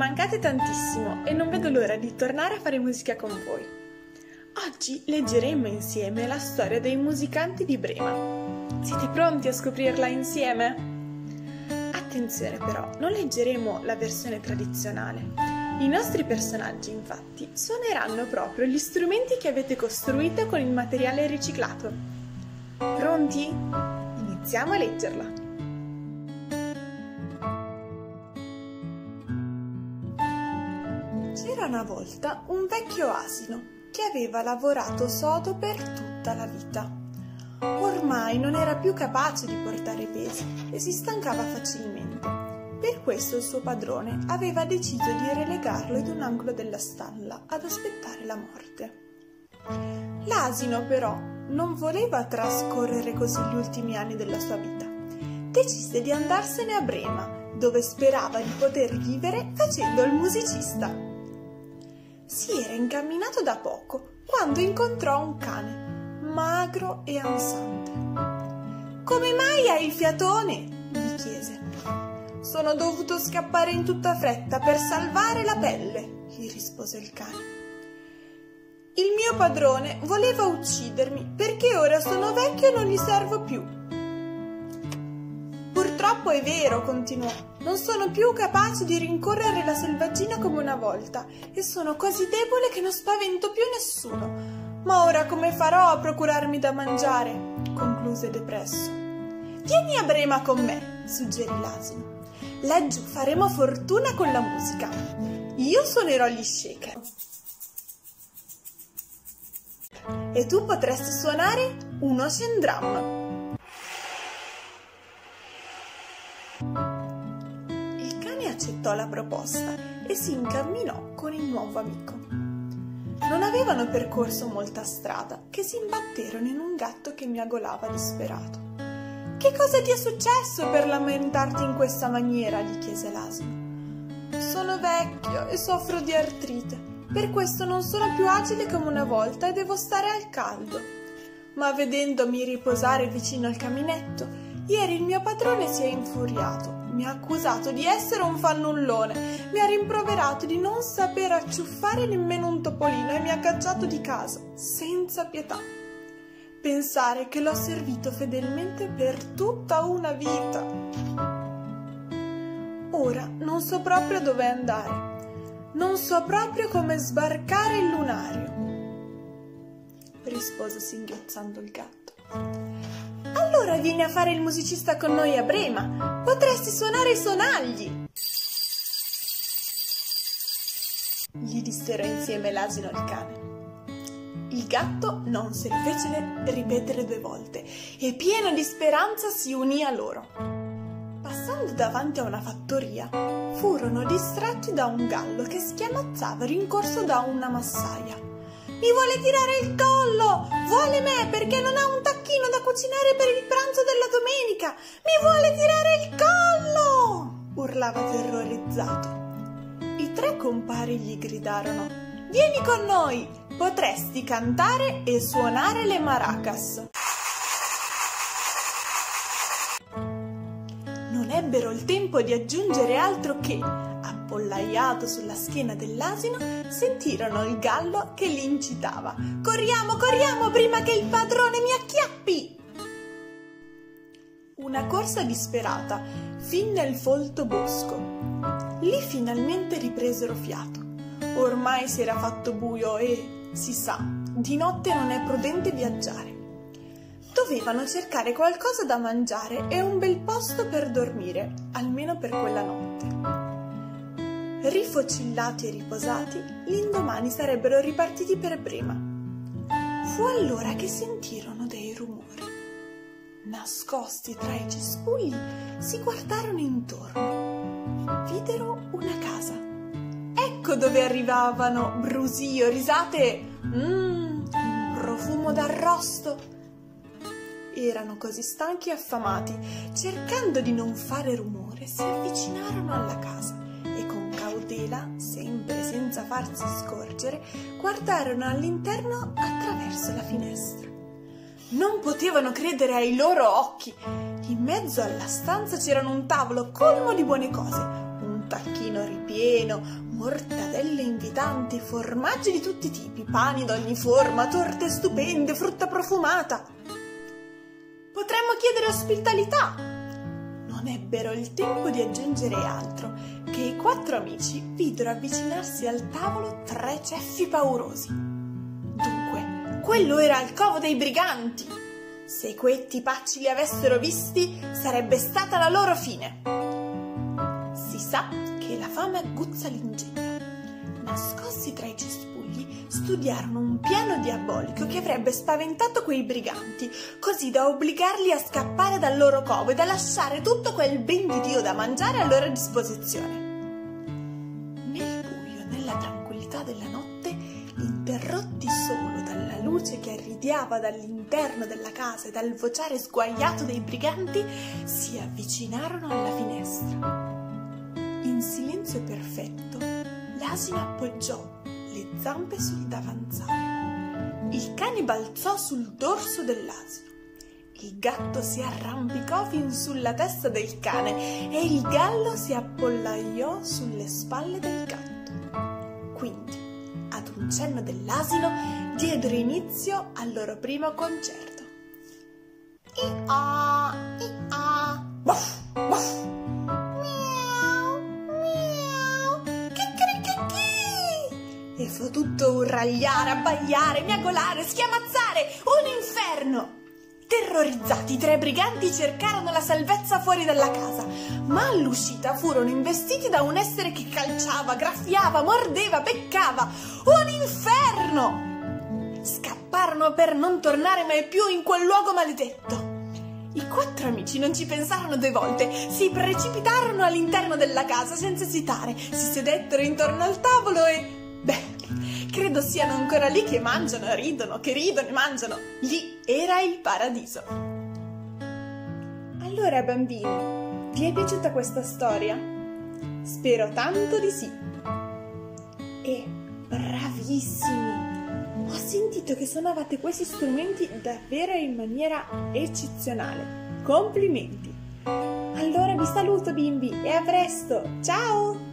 mancate tantissimo e non vedo l'ora di tornare a fare musica con voi. Oggi leggeremo insieme la storia dei musicanti di Brema. Siete pronti a scoprirla insieme? Attenzione però, non leggeremo la versione tradizionale. I nostri personaggi, infatti, suoneranno proprio gli strumenti che avete costruito con il materiale riciclato. Pronti? Iniziamo a leggerla. Una volta un vecchio asino che aveva lavorato sodo per tutta la vita. Ormai non era più capace di portare pesi e si stancava facilmente. Per questo il suo padrone aveva deciso di relegarlo in un angolo della stalla ad aspettare la morte. L'asino però non voleva trascorrere così gli ultimi anni della sua vita. Decise di andarsene a Brema, dove sperava di poter vivere facendo il musicista. Si era incamminato da poco quando incontrò un cane magro e ansante. Come mai hai il fiatone? gli chiese. Sono dovuto scappare in tutta fretta per salvare la pelle, gli rispose il cane. Il mio padrone voleva uccidermi perché ora sono vecchio e non gli servo più. Purtroppo è vero, continuò, non sono più capace di rincorrere la selvaggina come una volta e sono così debole che non spavento più nessuno. Ma ora come farò a procurarmi da mangiare? concluse depresso. Vieni a Brema con me, suggerì l'asino. Laggiù faremo fortuna con la musica. Io suonerò gli shaker. E tu potresti suonare un ocean Il cane accettò la proposta e si incamminò con il nuovo amico. Non avevano percorso molta strada che si imbatterono in un gatto che miagolava disperato. Che cosa ti è successo per lamentarti in questa maniera? gli chiese l'asino. Sono vecchio e soffro di artrite. Per questo non sono più agile come una volta e devo stare al caldo. Ma vedendomi riposare vicino al caminetto, ieri il mio padrone si è infuriato mi ha accusato di essere un fannullone, mi ha rimproverato di non saper acciuffare nemmeno un topolino e mi ha cacciato di casa, senza pietà. Pensare che l'ho servito fedelmente per tutta una vita. Ora non so proprio dove andare, non so proprio come sbarcare il lunario, rispose singhiozzando il gatto. Allora vieni a fare il musicista con noi a Brema. Potresti suonare i sonagli. Gli dissero insieme l'asino e il cane. Il gatto non se lo fece ripetere due volte e pieno di speranza si unì a loro. Passando davanti a una fattoria, furono distratti da un gallo che schiamazzava rincorso da una massaia. Mi vuole tirare il collo! Vuole me perché non ha un tacchino da cucinare per il pranzo della domenica! Mi vuole tirare il collo! urlava terrorizzato. I tre compari gli gridarono: Vieni con noi! Potresti cantare e suonare le maracas. Ebbero il tempo di aggiungere altro che appollaiato sulla schiena dell'asino, sentirono il gallo che li incitava. Corriamo, corriamo prima che il padrone mi acchiappi! Una corsa disperata fin nel folto bosco. Lì finalmente ripresero fiato. Ormai si era fatto buio e, si sa, di notte non è prudente viaggiare. Dovevano cercare qualcosa da mangiare e un bel posto per dormire, almeno per quella notte. Rifocillati e riposati, l'indomani sarebbero ripartiti per Brema. Fu allora che sentirono dei rumori. Nascosti tra i cespugli, si guardarono intorno. Videro una casa. Ecco dove arrivavano brusio, risate, mmm, profumo d'arrosto. Erano così stanchi e affamati, cercando di non fare rumore, si avvicinarono alla casa cautela, sempre senza farsi scorgere, guardarono all'interno attraverso la finestra. Non potevano credere ai loro occhi. In mezzo alla stanza c'era un tavolo colmo di buone cose, un tacchino ripieno, mortadelle invitanti, formaggi di tutti i tipi, pani d'ogni forma, torte stupende, frutta profumata. Potremmo chiedere ospitalità. Non ebbero il tempo di aggiungere altro che i quattro amici videro avvicinarsi al tavolo tre ceffi paurosi. Dunque, quello era il covo dei briganti. Se quei tipacci li avessero visti, sarebbe stata la loro fine. Si sa che la fame aguzza l'ingegno. Nascosti tra i cespugli, studiarono un piano diabolico che avrebbe spaventato quei briganti, così da obbligarli a scappare dal loro covo e da lasciare tutto quel ben di Dio da mangiare a loro disposizione. Nel buio, nella tranquillità della notte, interrotti solo dalla luce che irridiava dall'interno della casa e dal vociare sguaiato dei briganti, si avvicinarono alla finestra. In silenzio perfetto, l'asino appoggiò le zampe sul davanzale. Il cane balzò sul dorso dell'asino. Il gatto si arrampicò fin sulla testa del cane e il gallo si appollaiò sulle spalle del gatto. Quindi, ad un cenno dell'asino, diedero inizio al loro primo concerto. Tutto urragliare, abbaiare, miagolare, schiamazzare, un inferno! Terrorizzati, i tre briganti cercarono la salvezza fuori dalla casa, ma all'uscita furono investiti da un essere che calciava, graffiava, mordeva, beccava. Un inferno! Scapparono per non tornare mai più in quel luogo maledetto. I quattro amici non ci pensarono due volte, si precipitarono all'interno della casa senza esitare, si sedettero intorno al tavolo e... Beh, credo siano ancora lì che mangiano, ridono, che ridono e mangiano. Lì era il paradiso. Allora, bambini, vi è piaciuta questa storia? Spero tanto di sì. E bravissimi! Ho sentito che suonavate questi strumenti davvero in maniera eccezionale. Complimenti! Allora vi saluto bimbi e a presto! Ciao!